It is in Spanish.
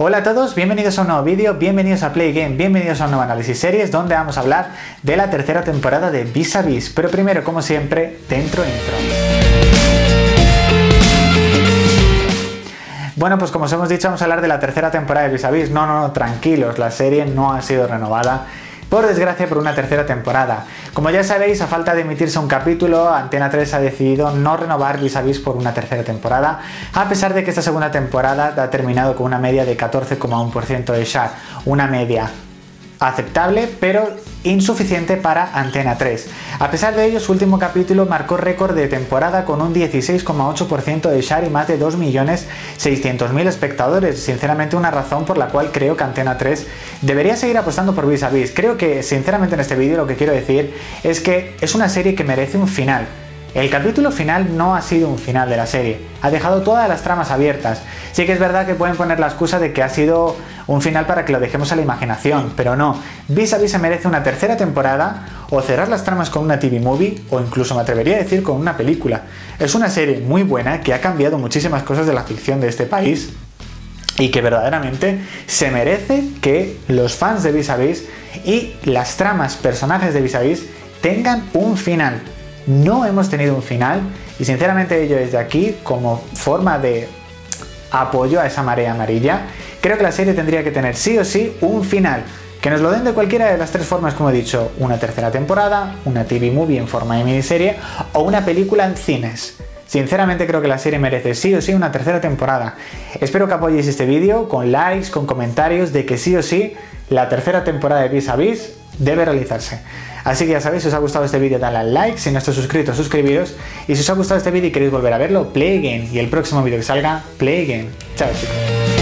Hola a todos, bienvenidos a un nuevo vídeo, bienvenidos a Play Game, bienvenidos a un nuevo análisis series donde vamos a hablar de la tercera temporada de Vis a Vis. Pero primero, como siempre, dentro intro. Bueno, pues como os hemos dicho, vamos a hablar de la tercera temporada de Vis a Vis. No, no, no, tranquilos, la serie no ha sido renovada por desgracia por una tercera temporada. Como ya sabéis, a falta de emitirse un capítulo, Antena 3 ha decidido no renovar Vis a Vis por una tercera temporada, a pesar de que esta segunda temporada ha terminado con una media de 14,1% de share, una media aceptable, pero insuficiente para Antena 3. A pesar de ello, su último capítulo marcó récord de temporada con un 16,8% de share y más de 2.600.000 espectadores. Sinceramente, una razón por la cual creo que Antena 3 debería seguir apostando por Vis a Vis. Creo que, sinceramente, en este vídeo lo que quiero decir es que es una serie que merece un final. El capítulo final no ha sido un final de la serie, ha dejado todas las tramas abiertas. Sí que es verdad que pueden poner la excusa de que ha sido un final para que lo dejemos a la imaginación, pero no. Vis a Vis se merece una tercera temporada o cerrar las tramas con una TV movie o incluso me atrevería a decir con una película. Es una serie muy buena que ha cambiado muchísimas cosas de la ficción de este país y que verdaderamente se merece que los fans de Vis a Vis y las tramas, personajes de Vis a Vis tengan un final no hemos tenido un final y sinceramente yo desde aquí, como forma de apoyo a esa marea amarilla, creo que la serie tendría que tener sí o sí un final. Que nos lo den de cualquiera de las tres formas, como he dicho, una tercera temporada, una TV movie en forma de miniserie o una película en cines. Sinceramente creo que la serie merece sí o sí una tercera temporada. Espero que apoyéis este vídeo con likes, con comentarios de que sí o sí la tercera temporada de Vis a Vis debe realizarse. Así que ya sabéis, si os ha gustado este vídeo, dale al like, si no estáis suscritos, suscribiros. Y si os ha gustado este vídeo y queréis volver a verlo, play again. Y el próximo vídeo que salga, play again. Chao chicos.